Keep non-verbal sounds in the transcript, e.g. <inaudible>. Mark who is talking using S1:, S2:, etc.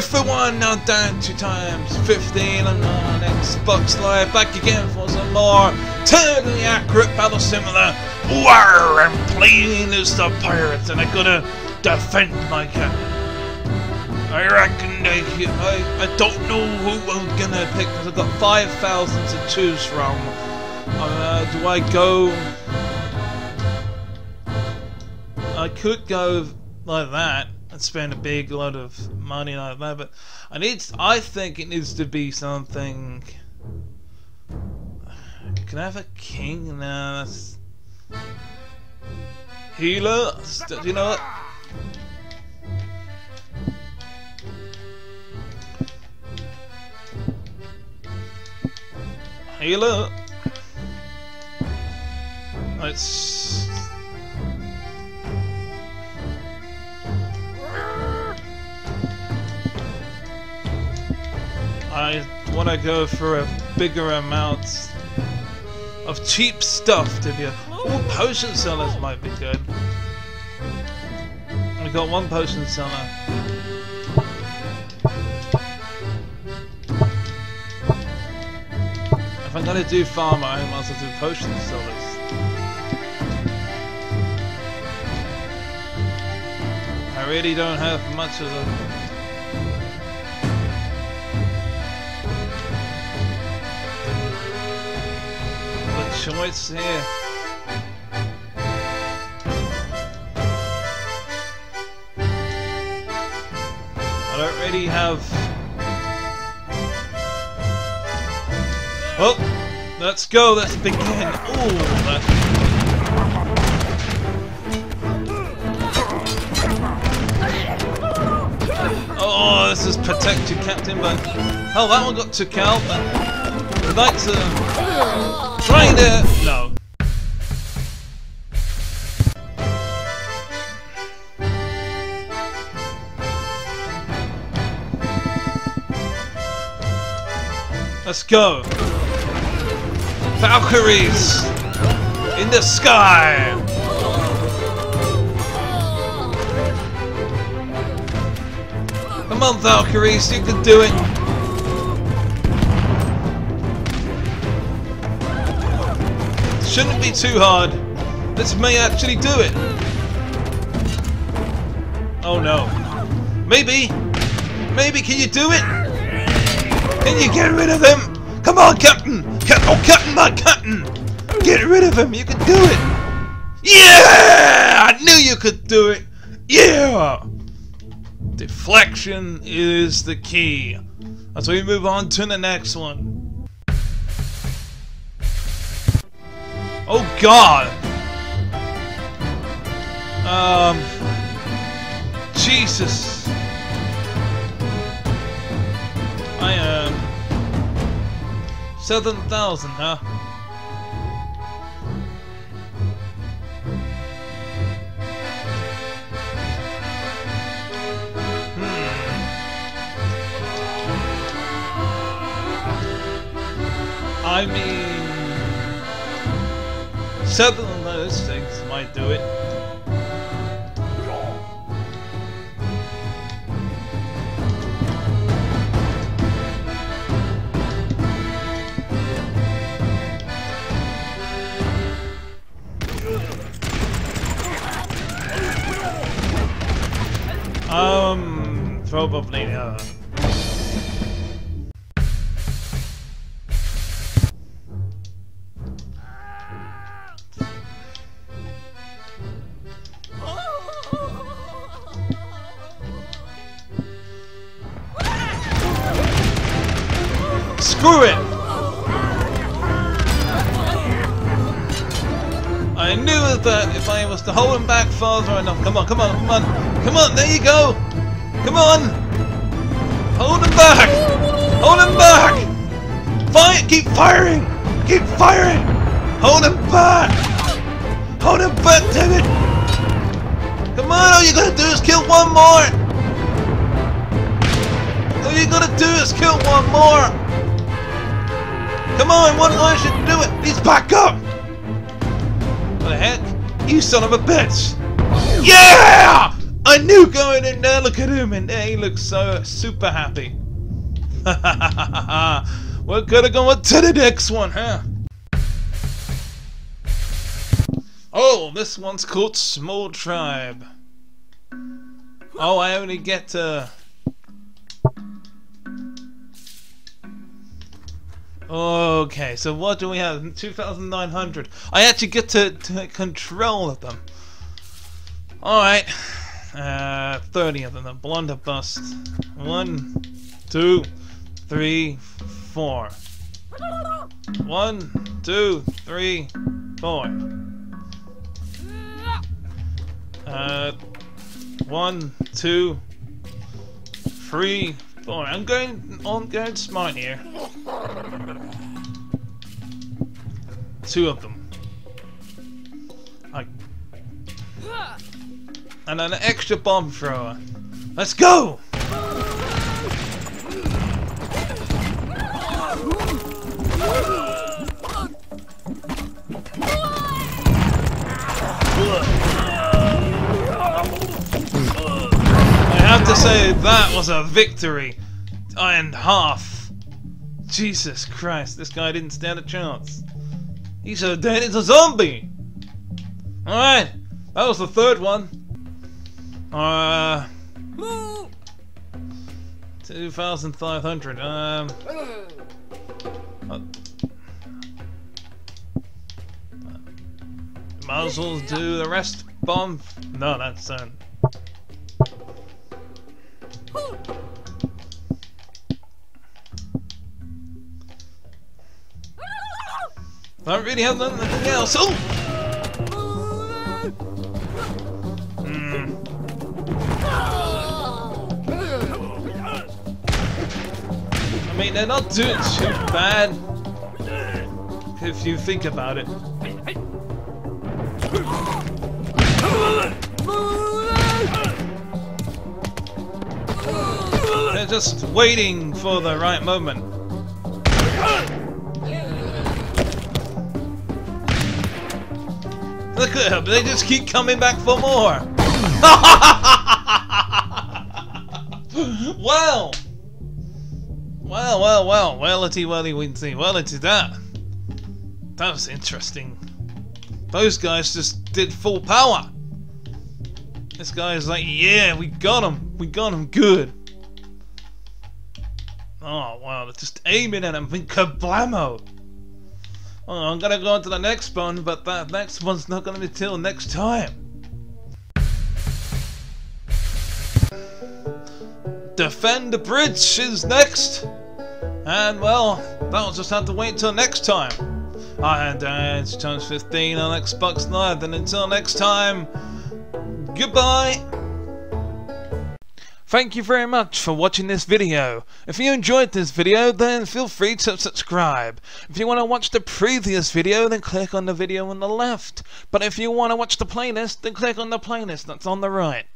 S1: For one, now down two times 15 on, on Xbox Live. Back again for some more totally accurate battle simulator. War, I'm playing as the pirates and I gotta defend my captain. I reckon I, I, I don't know who I'm gonna pick because I've got 5,000 to choose from. Uh, do I go... I could go like that and spend a big lot of money like that, but I need. I think it needs to be something. Can I have a king? No, that's healer. Do you know what? Healer. Let's I want to go for a bigger amount of cheap stuff to be a... Oh, potion sellers might be good. We got one potion seller. If I'm gonna do farmer, I might as well do potion sellers. I really don't have much of a choice here. I don't really have... Oh! Let's go, let's begin! Ooh, that... Oh, this is protected, Captain, but... Oh, that one got took out, but... I'd like to trying to... No. Let's go. Valkyries in the sky. Come on, Valkyries, you can do it. Shouldn't be too hard. This may actually do it. Oh no. Maybe. Maybe. Can you do it? Can you get rid of him? Come on, Captain. Cap oh, Captain, my Captain. Get rid of him. You can do it. Yeah! I knew you could do it. Yeah! Deflection is the key. As we move on to the next one. Oh god! Um... Jesus! I am... Um, 7,000, huh? Hmm. I mean... Several of those things might do it. Um, probably, uh... Screw it! I knew that if I was to hold him back farther enough. Come on, come on, come on. Come on, there you go! Come on! Hold him back! Hold him back! Fire! Keep firing! Keep firing! Hold him back! Hold him back, damn it! Come on, all you gotta do is kill one more! All you gotta do is kill one more! Come on, one line should do it! He's back up! What the heck? You son of a bitch! Yeah! I knew going in there. Look at him, and there he looks so super happy. We're gonna go to the next one, huh? Oh, this one's called Small Tribe. Oh, I only get to... Okay, so what do we have? 2,900. I actually get to, to control of them. Alright. Uh, 30 of them. The blunderbuss. One, two, three, four. One, two, three, four. Uh, one, two, three, four. I'm going on going smart here. Two of them. I and an extra bomb thrower. Let's go! Say, that was a victory. And half. Jesus Christ, this guy didn't stand a chance. He's so dead, it's a zombie! Alright, that was the third one. Uh... 2,500, um... Uh, might as well do the rest bomb. No, that's uh, I really have nothing else. Oh! Hmm. I mean, they're not doing too bad if you think about it. They're just waiting for the right moment. Look at them, they just keep coming back for more. <laughs> well. Well, well, well, wellity, welly, winty, wellity that. That was interesting. Those guys just did full power. This guy is like, yeah, we got him. We got him good. Oh, wow, just aiming at him. Kablamo. Oh, I'm gonna go on to the next one, but that next one's not gonna be till next time. Defend the bridge is next! And well, that'll just have to wait till next time. I had times 15 on Xbox Live, and until next time, goodbye! Thank you very much for watching this video. If you enjoyed this video, then feel free to subscribe. If you want to watch the previous video, then click on the video on the left. But if you want to watch the playlist, then click on the playlist that's on the right.